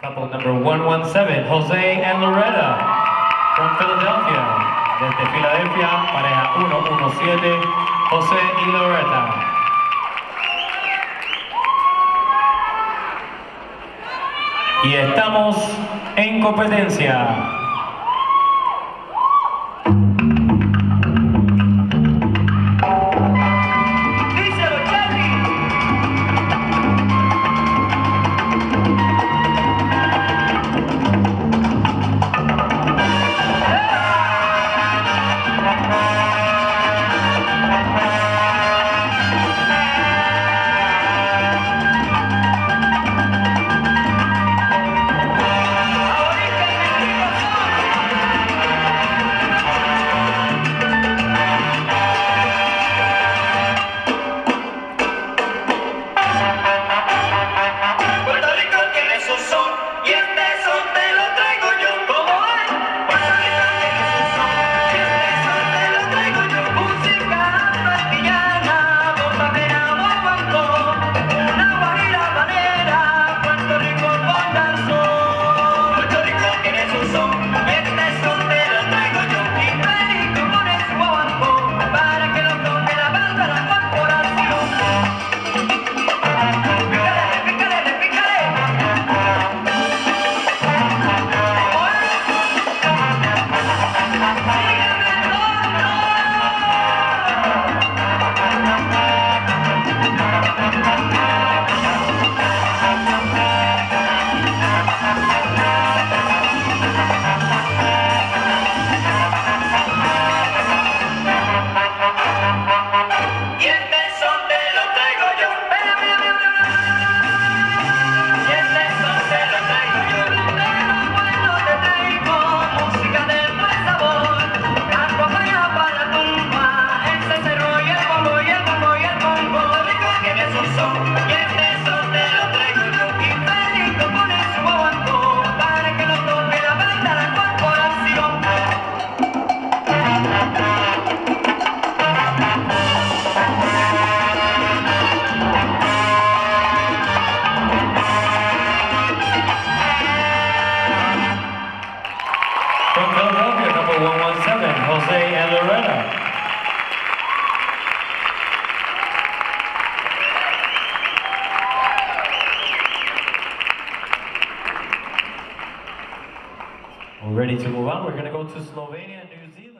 Couple number 117, Jose and Loretta from Philadelphia. Desde Filadelfia, pareja 117, Jose y Loretta. Y estamos en competencia. Jose and Lorena. We're ready to move on. We're going to go to Slovenia and New Zealand.